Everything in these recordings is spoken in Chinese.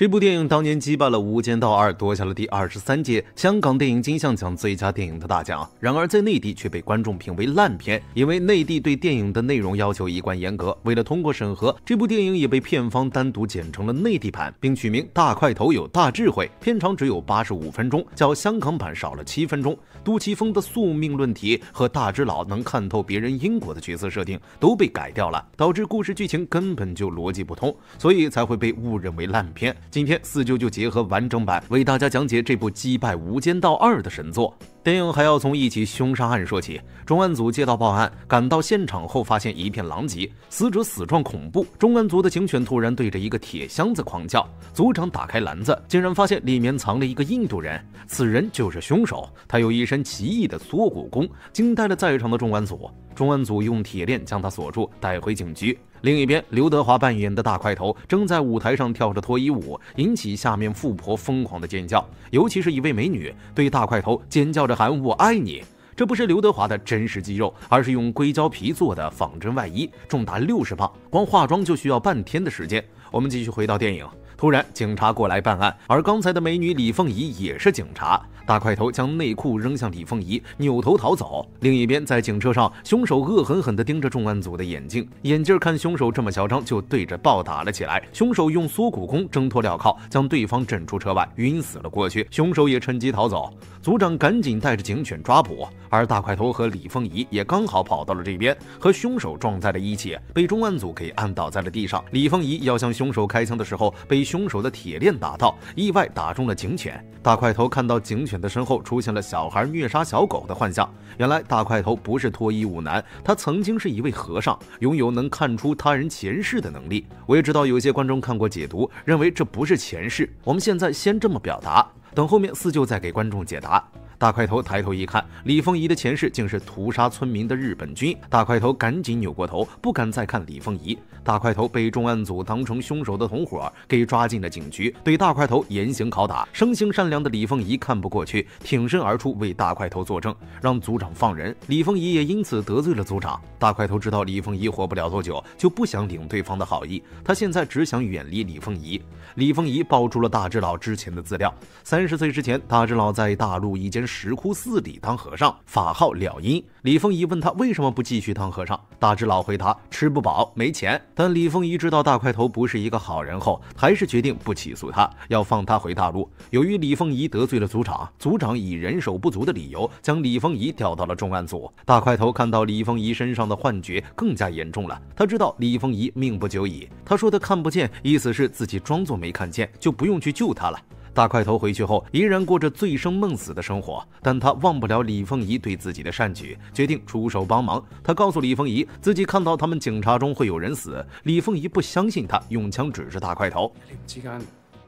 这部电影当年击败了《无间道二》，夺下了第二十三届香港电影金像奖最佳电影的大奖。然而，在内地却被观众评为烂片，因为内地对电影的内容要求一贯严格。为了通过审核，这部电影也被片方单独剪成了内地版，并取名《大块头有大智慧》，片长只有八十五分钟，较香港版少了七分钟。杜琪峰的宿命论题和大只佬能看透别人因果的角色设定都被改掉了，导致故事剧情根本就逻辑不通，所以才会被误认为烂片。今天四舅就结合完整版为大家讲解这部击败《无间道二》的神作。电影还要从一起凶杀案说起。重案组接到报案，赶到现场后发现一片狼藉，死者死状恐怖。重案组的警犬突然对着一个铁箱子狂叫，组长打开篮子，竟然发现里面藏了一个印度人，此人就是凶手。他有一身奇异的缩骨功，惊呆了在场的重案组。重案组用铁链将他锁住，带回警局。另一边，刘德华扮演的大块头正在舞台上跳着脱衣舞，引起下面富婆疯狂的尖叫，尤其是一位美女对大块头尖叫着喊“我爱你”。这不是刘德华的真实肌肉，而是用硅胶皮做的仿真外衣，重达六十磅，光化妆就需要半天的时间。我们继续回到电影。突然，警察过来办案，而刚才的美女李凤仪也是警察。大块头将内裤扔向李凤仪，扭头逃走。另一边，在警车上，凶手恶狠狠地盯着重案组的眼睛，眼镜看凶手这么嚣张，就对着暴打了起来。凶手用缩骨功挣脱镣铐，将对方震出车外，晕死了过去。凶手也趁机逃走。组长赶紧带着警犬抓捕，而大块头和李凤仪也刚好跑到了这边，和凶手撞在了一起，被重案组给按倒在了地上。李凤仪要向凶手开枪的时候，被凶手的铁链打到，意外打中了警犬。大块头看到警犬的身后出现了小孩虐杀小狗的幻象，原来大块头不是脱衣舞男，他曾经是一位和尚，拥有能看出他人前世的能力。我也知道有些观众看过解读，认为这不是前世，我们现在先这么表达。等后面四舅再给观众解答。大块头抬头一看，李凤仪的前世竟是屠杀村民的日本军。大块头赶紧扭过头，不敢再看李凤仪。大块头被重案组当成凶手的同伙给抓进了警局，对大块头严刑拷打。生性善良的李凤仪看不过去，挺身而出为大块头作证，让组长放人。李凤仪也因此得罪了组长。大块头知道李凤仪活不了多久，就不想领对方的好意，他现在只想远离李凤仪。李凤仪爆出了大智老之前的资料：三十岁之前，大智老在大陆一间。石窟寺里当和尚，法号了因。李凤仪问他为什么不继续当和尚，大智老回答：吃不饱，没钱。但李凤仪知道大块头不是一个好人后，还是决定不起诉他，要放他回大陆。由于李凤仪得罪了组长，组长以人手不足的理由将李凤仪调到了重案组。大块头看到李凤仪身上的幻觉更加严重了，他知道李凤仪命不久矣。他说的看不见，意思是自己装作没看见，就不用去救他了。大块头回去后依然过着醉生梦死的生活，但他忘不了李凤仪对自己的善举，决定出手帮忙。他告诉李凤仪，自己看到他们警察中会有人死。李凤仪不相信他，用枪指着大块头。之间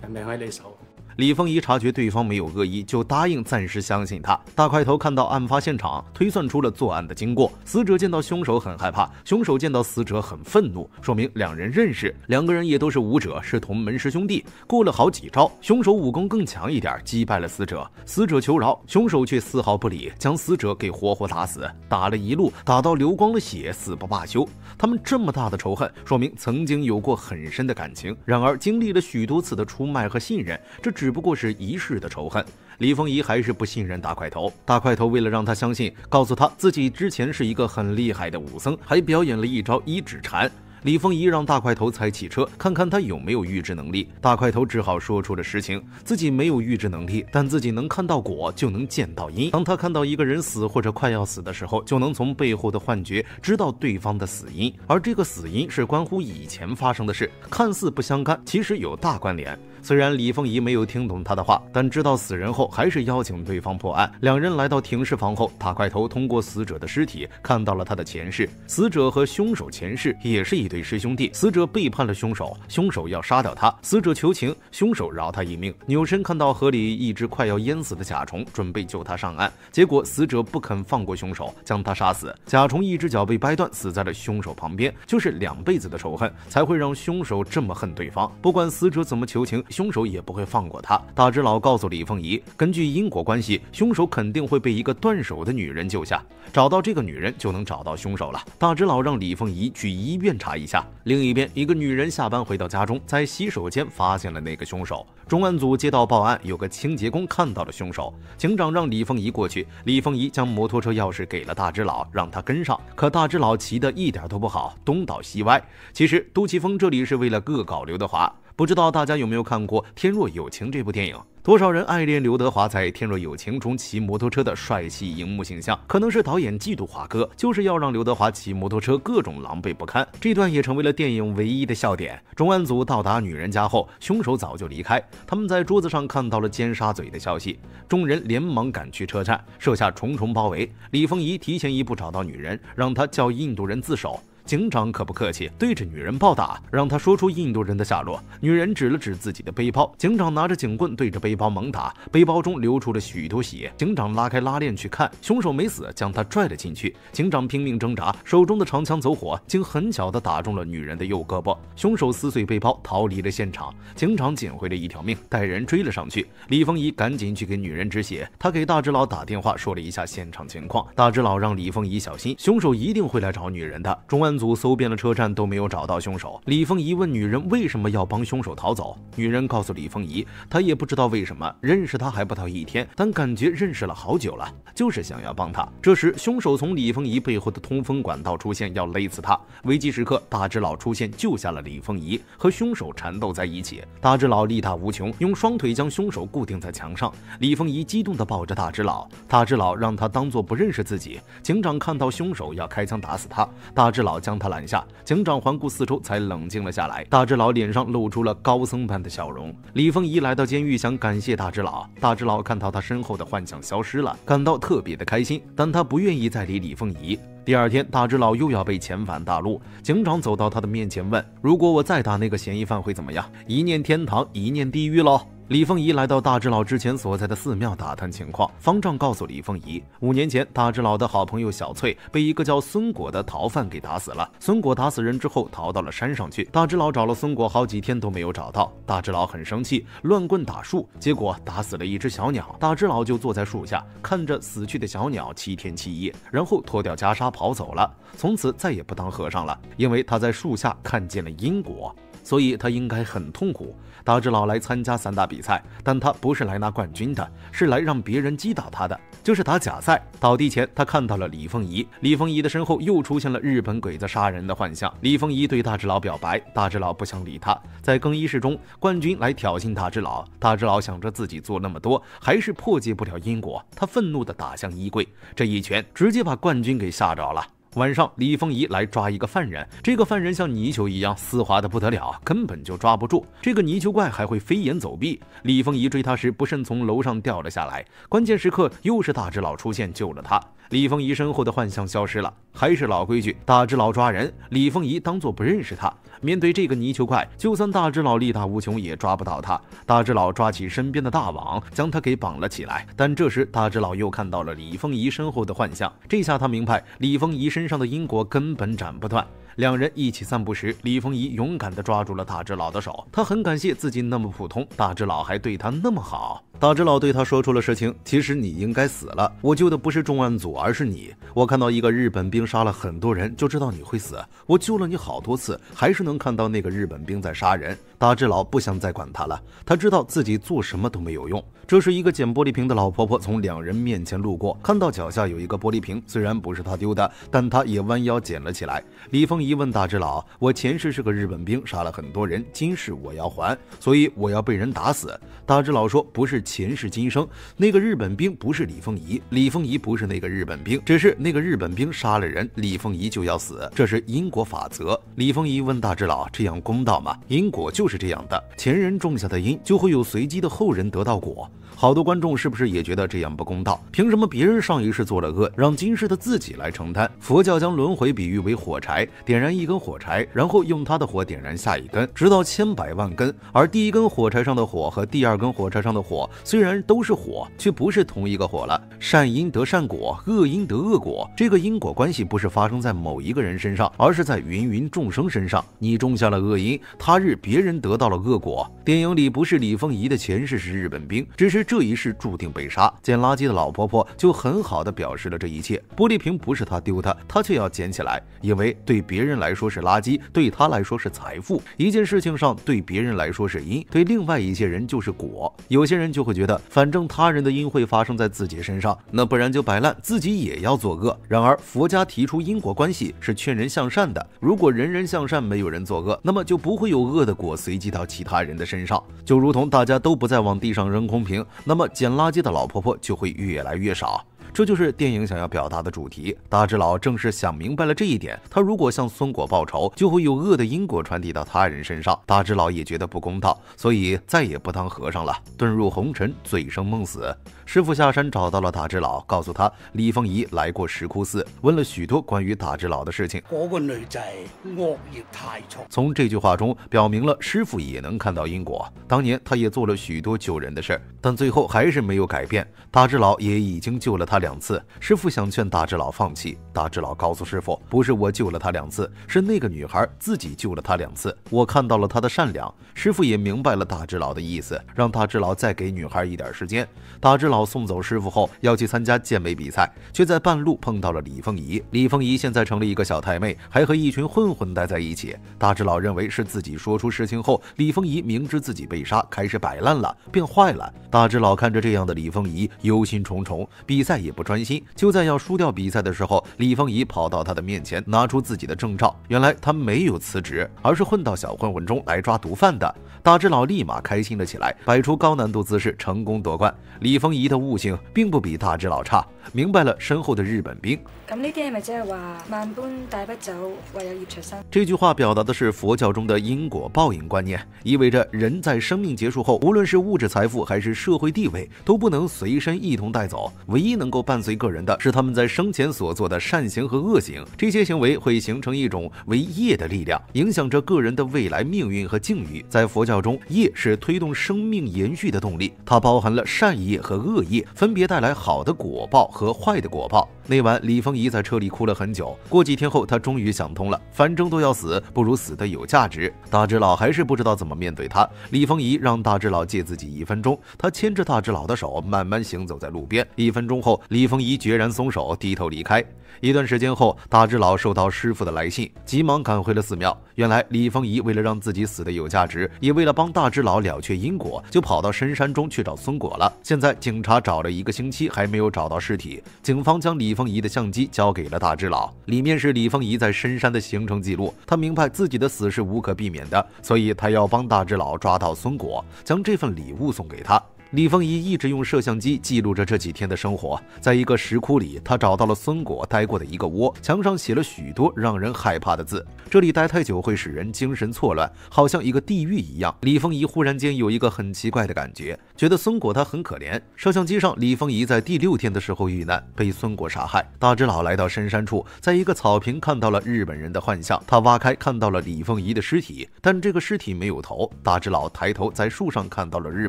人命喺你手。李凤仪察觉对方没有恶意，就答应暂时相信他。大块头看到案发现场，推算出了作案的经过。死者见到凶手很害怕，凶手见到死者很愤怒，说明两人认识。两个人也都是武者，是同门师兄弟。过了好几招，凶手武功更强一点，击败了死者。死者求饶，凶手却丝毫不理，将死者给活活打死。打了一路，打到流光了血，死不罢休。他们这么大的仇恨，说明曾经有过很深的感情。然而经历了许多次的出卖和信任，这只。只不过是一世的仇恨，李凤仪还是不信任大块头。大块头为了让他相信，告诉他自己之前是一个很厉害的武僧，还表演了一招一指禅。李凤仪让大块头踩汽车，看看他有没有预知能力。大块头只好说出了实情，自己没有预知能力，但自己能看到果，就能见到因。当他看到一个人死或者快要死的时候，就能从背后的幻觉知道对方的死因，而这个死因是关乎以前发生的事，看似不相干，其实有大关联。虽然李凤仪没有听懂他的话，但知道死人后，还是邀请对方破案。两人来到停尸房后，大块头通过死者的尸体看到了他的前世。死者和凶手前世也是一对师兄弟。死者背叛了凶手，凶手要杀掉他。死者求情，凶手饶他一命。扭身看到河里一只快要淹死的甲虫，准备救他上岸，结果死者不肯放过凶手，将他杀死。甲虫一只脚被掰断，死在了凶手旁边。就是两辈子的仇恨，才会让凶手这么恨对方。不管死者怎么求情。凶手也不会放过他。大只佬告诉李凤仪，根据因果关系，凶手肯定会被一个断手的女人救下，找到这个女人就能找到凶手了。大只佬让李凤仪去医院查一下。另一边，一个女人下班回到家中，在洗手间发现了那个凶手。重案组接到报案，有个清洁工看到了凶手。警长让李凤仪过去，李凤仪将摩托车钥匙给了大只佬，让他跟上。可大只佬骑得一点都不好，东倒西歪。其实杜琪峰这里是为了恶搞刘德华。不知道大家有没有看过《天若有情》这部电影？多少人爱恋刘德华在《天若有情》中骑摩托车的帅气荧幕形象？可能是导演嫉妒华哥，就是要让刘德华骑摩托车各种狼狈不堪。这段也成为了电影唯一的笑点。重案组到达女人家后，凶手早就离开。他们在桌子上看到了尖沙咀的消息，众人连忙赶去车站，设下重重包围。李凤仪提前一步找到女人，让她叫印度人自首。警长可不客气，对着女人暴打，让她说出印度人的下落。女人指了指自己的背包，警长拿着警棍对着背包猛打，背包中流出了许多血。警长拉开拉链去看，凶手没死，将他拽了进去。警长拼命挣扎，手中的长枪走火，竟很巧地打中了女人的右胳膊。凶手撕碎背包逃离了现场，警长捡回了一条命，带人追了上去。李凤仪赶紧去给女人止血，他给大只佬打电话说了一下现场情况。大只佬让李凤仪小心，凶手一定会来找女人的。重组搜遍了车站都没有找到凶手。李凤仪问女人为什么要帮凶手逃走，女人告诉李凤仪，她也不知道为什么，认识他还不到一天，但感觉认识了好久了，就是想要帮他。这时，凶手从李凤仪背后的通风管道出现，要勒死他。危机时刻，大只佬出现救下了李凤仪，和凶手缠斗在一起。大只佬力大无穷，用双腿将凶手固定在墙上。李凤仪激动地抱着大只佬，大只佬让他当做不认识自己。警长看到凶手要开枪打死他，大只佬。将他拦下，警长环顾四周，才冷静了下来。大只佬脸上露出了高僧般的笑容。李凤仪来到监狱，想感谢大只佬。大只佬看到他身后的幻象消失了，感到特别的开心，但他不愿意再理李凤仪。第二天，大只佬又要被遣返大陆。警长走到他的面前问：“如果我再打那个嫌疑犯，会怎么样？一念天堂，一念地狱喽？”李凤仪来到大只佬之前所在的寺庙打探情况，方丈告诉李凤仪，五年前大只佬的好朋友小翠被一个叫孙果的逃犯给打死了。孙果打死人之后逃到了山上去，大只佬找了孙果好几天都没有找到，大只佬很生气，乱棍打树，结果打死了一只小鸟。大只佬就坐在树下看着死去的小鸟七天七夜，然后脱掉袈裟跑走了，从此再也不当和尚了，因为他在树下看见了因果。所以他应该很痛苦。大只佬来参加散打比赛，但他不是来拿冠军的，是来让别人击倒他的，就是打假赛。倒地前，他看到了李凤仪，李凤仪的身后又出现了日本鬼子杀人的幻象。李凤仪对大只佬表白，大只佬不想理他。在更衣室中，冠军来挑衅大只佬，大只佬想着自己做那么多，还是破解不了因果，他愤怒地打向衣柜，这一拳直接把冠军给吓着了。晚上，李凤仪来抓一个犯人。这个犯人像泥鳅一样丝滑的不得了，根本就抓不住。这个泥鳅怪还会飞檐走壁。李凤仪追他时，不慎从楼上掉了下来。关键时刻，又是大只佬出现救了他。李凤仪身后的幻象消失了，还是老规矩，大只佬抓人，李凤仪当做不认识他。面对这个泥鳅怪，就算大只佬力大无穷，也抓不到他。大只佬抓起身边的大网，将他给绑了起来。但这时，大只佬又看到了李凤仪身后的幻象，这下他明白，李凤仪身上的因果根本斩不断。两人一起散步时，李凤仪勇敢地抓住了大只佬的手，他很感谢自己那么普通，大只佬还对他那么好。大只佬对他说出了实情：“其实你应该死了，我救的不是重案组，而是你。我看到一个日本兵杀了很多人，就知道你会死。我救了你好多次，还是能看到那个日本兵在杀人。”大只佬不想再管他了，他知道自己做什么都没有用。这时，一个捡玻璃瓶的老婆婆从两人面前路过，看到脚下有一个玻璃瓶，虽然不是她丢的，但她也弯腰捡了起来。李凤仪问大只佬：“我前世是个日本兵，杀了很多人，今世我要还，所以我要被人打死。”大只佬说：“不是。”前世今生，那个日本兵不是李凤仪，李凤仪不是那个日本兵，只是那个日本兵杀了人，李凤仪就要死，这是因果法则。李凤仪问大只佬：“这样公道吗？”因果就是这样的，前人种下的因，就会有随机的后人得到果。好多观众是不是也觉得这样不公道？凭什么别人上一世做了恶，让今世的自己来承担？佛教将轮回比喻为火柴，点燃一根火柴，然后用它的火点燃下一根，直到千百万根。而第一根火柴上的火和第二根火柴上的火，虽然都是火，却不是同一个火了。善因得善果，恶因得恶果。这个因果关系不是发生在某一个人身上，而是在芸芸众生身上。你种下了恶因，他日别人得到了恶果。电影里不是李凤仪的前世是日本兵，只是这一世注定被杀。捡垃圾的老婆婆就很好的表示了这一切。玻璃瓶不是她丢的，她却要捡起来，因为对别人来说是垃圾，对她来说是财富。一件事情上对别人来说是因，对另外一些人就是果。有些人就会觉得，反正他人的因会发生在自己身上，那不然就摆烂，自己也要作恶。然而佛家提出因果关系是劝人向善的，如果人人向善，没有人作恶，那么就不会有恶的果随机到其他人的身上。就如同大家都不再往地上扔空瓶，那么捡垃圾的老婆婆就会越来越少。这就是电影想要表达的主题。大智老正是想明白了这一点，他如果向孙果报仇，就会有恶的因果传递到他人身上。大智老也觉得不公道，所以再也不当和尚了，遁入红尘，醉生梦死。师傅下山找到了大智佬，告诉他李凤仪来过石窟寺，问了许多关于大智佬的事情。嗰個女仔惡業太重。从这句话中表明了师傅也能看到因果。当年他也做了许多救人的事，但最后还是没有改变。大智佬也已经救了他两次。师傅想劝大智佬放弃，大智佬告诉师傅：“不是我救了他两次，是那个女孩自己救了他两次。我看到了她的善良。”师傅也明白了大智佬的意思，让大智佬再给女孩一点时间。大智老送走师傅后，要去参加健美比赛，却在半路碰到了李凤仪。李凤仪现在成了一个小太妹，还和一群混混待在一起。大智老认为是自己说出事情后，李凤仪明知自己被杀，开始摆烂了，变坏了。大智老看着这样的李凤仪，忧心忡忡，比赛也不专心。就在要输掉比赛的时候，李凤仪跑到他的面前，拿出自己的证照。原来他没有辞职，而是混到小混混中来抓毒贩的。大智老立马开心了起来，摆出高难度姿势，成功夺冠。李凤仪的悟性并不比大智老差，明白了身后的日本兵。咁呢啲係咪即係話萬般帶不走，唯有業隨身？这句话表达的是佛教中的因果报应观念，意味着人在生命结束后，无论是物质财富还是社会地位，都不能随身一同带走。唯一能够伴随个人的是他们在生前所做的善行和恶行。这些行为会形成一种为业的力量，影响着个人的未来命运和境遇。在佛教中，业是推动生命延续的动力，它包含了善业和恶恶业，分别带来好的果报和坏的果报。那晚，李丰仪在车里哭了很久。过几天后，她终于想通了，反正都要死，不如死的有价值。大智老还是不知道怎么面对他。李丰仪让大智老借自己一分钟，他牵着大智老的手，慢慢行走在路边。一分钟后，李丰仪决然松手，低头离开。一段时间后，大智老收到师傅的来信，急忙赶回了寺庙。原来，李丰仪为了让自己死的有价值，也为了帮大智老了却因果，就跑到深山中去找孙果了。现在，警察找了一个星期，还没有找到尸体。警方将李凤仪的相机交给了大智老，里面是李凤仪在深山的行程记录。他明白自己的死是无可避免的，所以他要帮大智老抓到孙果，将这份礼物送给他。李凤仪一直用摄像机记录着这几天的生活。在一个石窟里，他找到了孙果待过的一个窝，墙上写了许多让人害怕的字。这里待太久会使人精神错乱，好像一个地狱一样。李凤仪忽然间有一个很奇怪的感觉，觉得孙果他很可怜。摄像机上，李凤仪在第六天的时候遇难，被孙果杀害。大智老来到深山处，在一个草坪看到了日本人的幻象。他挖开看到了李凤仪的尸体，但这个尸体没有头。大智老抬头在树上看到了日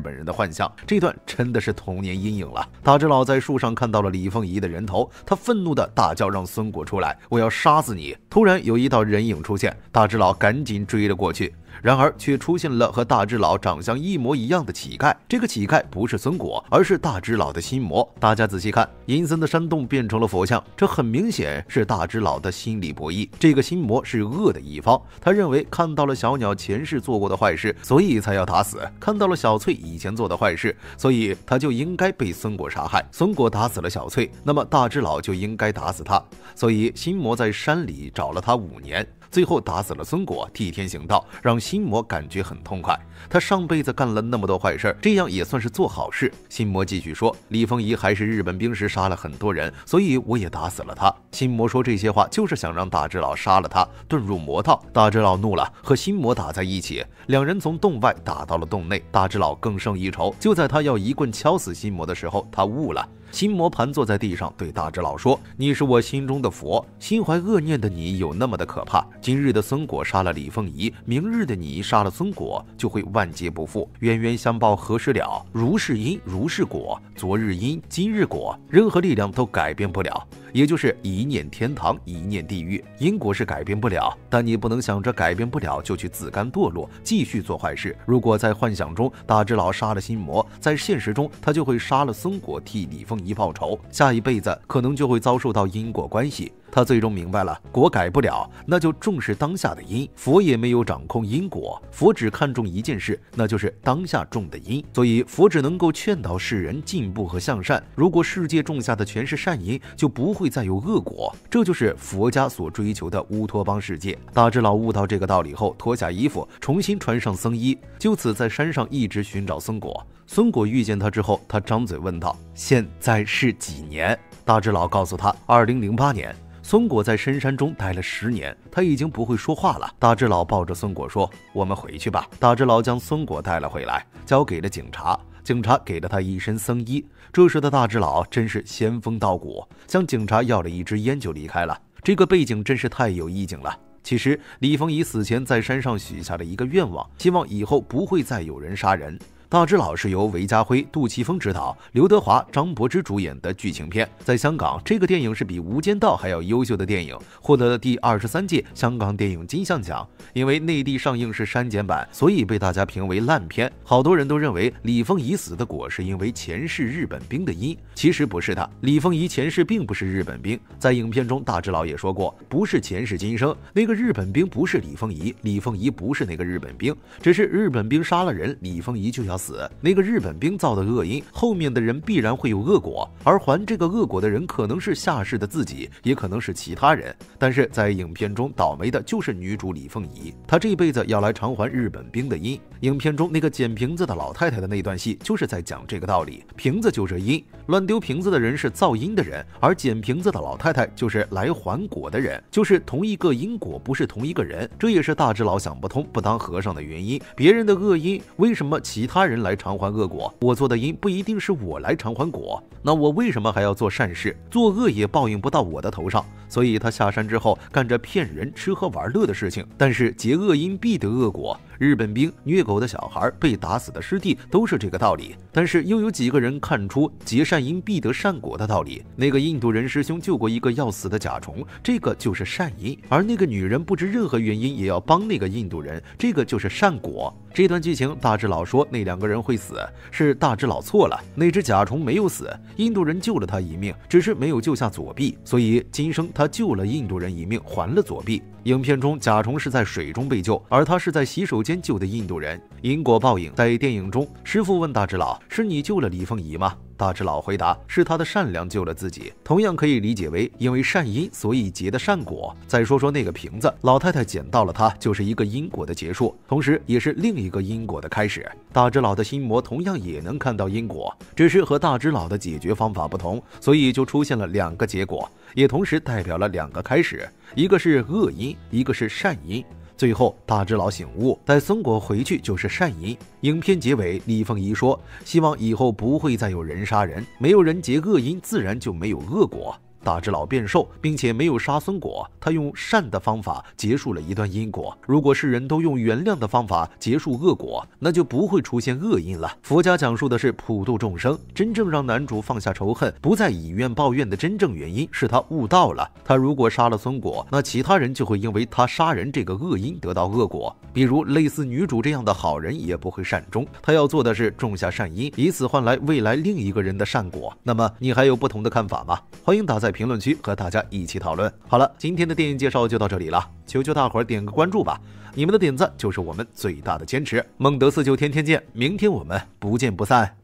本人的幻象。这段真的是童年阴影了。大智老在树上看到了李凤仪的人头，他愤怒的大叫：“让孙果出来，我要杀死你！”突然有一道人影出现，大智老赶紧追了过去。然而，却出现了和大智老长相一模一样的乞丐。这个乞丐不是孙果，而是大智老的心魔。大家仔细看，阴森的山洞变成了佛像，这很明显是大智老的心理博弈。这个心魔是恶的一方，他认为看到了小鸟前世做过的坏事，所以才要打死；看到了小翠以前做的坏事，所以他就应该被孙果杀害。孙果打死了小翠，那么大智老就应该打死他。所以心魔在山里找了他五年。最后打死了孙果，替天行道，让心魔感觉很痛快。他上辈子干了那么多坏事，这样也算是做好事。心魔继续说：“李凤仪还是日本兵时杀了很多人，所以我也打死了他。”心魔说这些话就是想让大智老杀了他，遁入魔道。大智老怒了，和心魔打在一起，两人从洞外打到了洞内。大智老更胜一筹，就在他要一棍敲死心魔的时候，他悟了。心魔盘坐在地上，对大智老说：“你是我心中的佛，心怀恶念的你有那么的可怕。今日的僧果杀了李凤仪，明日的你杀了僧果，就会万劫不复，冤冤相报何时了？如是因，如是果，昨日因，今日果，任何力量都改变不了。也就是一念天堂，一念地狱。因果是改变不了，但你不能想着改变不了就去自甘堕落，继续做坏事。如果在幻想中大智老杀了心魔，在现实中他就会杀了僧果，替李凤一报仇，下一辈子可能就会遭受到因果关系。他最终明白了，果改不了，那就重视当下的因。佛也没有掌控因果，佛只看重一件事，那就是当下种的因。所以佛只能够劝导世人进步和向善。如果世界种下的全是善因，就不会再有恶果。这就是佛家所追求的乌托邦世界。大智老悟到这个道理后，脱下衣服，重新穿上僧衣，就此在山上一直寻找僧果。孙果遇见他之后，他张嘴问道：“现在是几年？”大智老告诉他：“二零零八年。”孙果在深山中待了十年，他已经不会说话了。大智老抱着孙果说：“我们回去吧。”大智老将孙果带了回来，交给了警察。警察给了他一身僧衣。这时的大智老真是仙风道骨，向警察要了一支烟就离开了。这个背景真是太有意境了。其实李凤仪死前在山上许下了一个愿望，希望以后不会再有人杀人。大智老是由韦家辉、杜琪峰执导，刘德华、张柏芝主演的剧情片。在香港，这个电影是比《无间道》还要优秀的电影，获得了第二十三届香港电影金像奖。因为内地上映是删减版，所以被大家评为烂片。好多人都认为李凤仪死的果是因为前世日本兵的因，其实不是的。李凤仪前世并不是日本兵，在影片中，大智老也说过，不是前世今生，那个日本兵不是李凤仪，李凤仪不是那个日本兵，只是日本兵杀了人，李凤仪就要。死那个日本兵造的恶因，后面的人必然会有恶果，而还这个恶果的人可能是下世的自己，也可能是其他人。但是在影片中，倒霉的就是女主李凤仪，她这辈子要来偿还日本兵的因。影片中那个捡瓶子的老太太的那段戏，就是在讲这个道理。瓶子就是因，乱丢瓶子的人是造因的人，而捡瓶子的老太太就是来还果的人，就是同一个因果，不是同一个人。这也是大智老想不通不当和尚的原因。别人的恶因，为什么其他？人来偿还恶果，我做的因不一定是我来偿还果，那我为什么还要做善事？做恶也报应不到我的头上，所以他下山之后干着骗人、吃喝玩乐的事情。但是结恶因必得恶果，日本兵虐狗的小孩、被打死的师弟都是这个道理。但是又有几个人看出结善因必得善果的道理？那个印度人师兄救过一个要死的甲虫，这个就是善因；而那个女人不知任何原因也要帮那个印度人，这个就是善果。这段剧情，大智老说那两个人会死，是大智老错了。那只甲虫没有死，印度人救了他一命，只是没有救下左臂，所以今生他救了印度人一命，还了左臂。影片中甲虫是在水中被救，而他是在洗手间救的印度人。因果报应，在电影中，师傅问大智老：“是你救了李凤仪吗？”大智老回答：“是他的善良救了自己。”同样可以理解为，因为善因，所以结的善果。再说说那个瓶子，老太太捡到了它，就是一个因果的结束，同时也是另一个因果的开始。大智老的心魔同样也能看到因果，只是和大智老的解决方法不同，所以就出现了两个结果，也同时代表了两个开始，一个是恶因，一个是善因。最后，大智老醒悟，带松果回去就是善因。影片结尾，李凤仪说：“希望以后不会再有人杀人，没有人结恶因，自然就没有恶果。”大智老变瘦，并且没有杀孙果，他用善的方法结束了一段因果。如果世人都用原谅的方法结束恶果，那就不会出现恶因了。佛家讲述的是普度众生，真正让男主放下仇恨，不再以怨报怨的真正原因是他悟道了。他如果杀了孙果，那其他人就会因为他杀人这个恶因得到恶果。比如类似女主这样的好人也不会善终。他要做的是种下善因，以此换来未来另一个人的善果。那么你还有不同的看法吗？欢迎打在。评论区和大家一起讨论。好了，今天的电影介绍就到这里了，求求大伙儿点个关注吧，你们的点赞就是我们最大的坚持。孟德四九天天见，明天我们不见不散。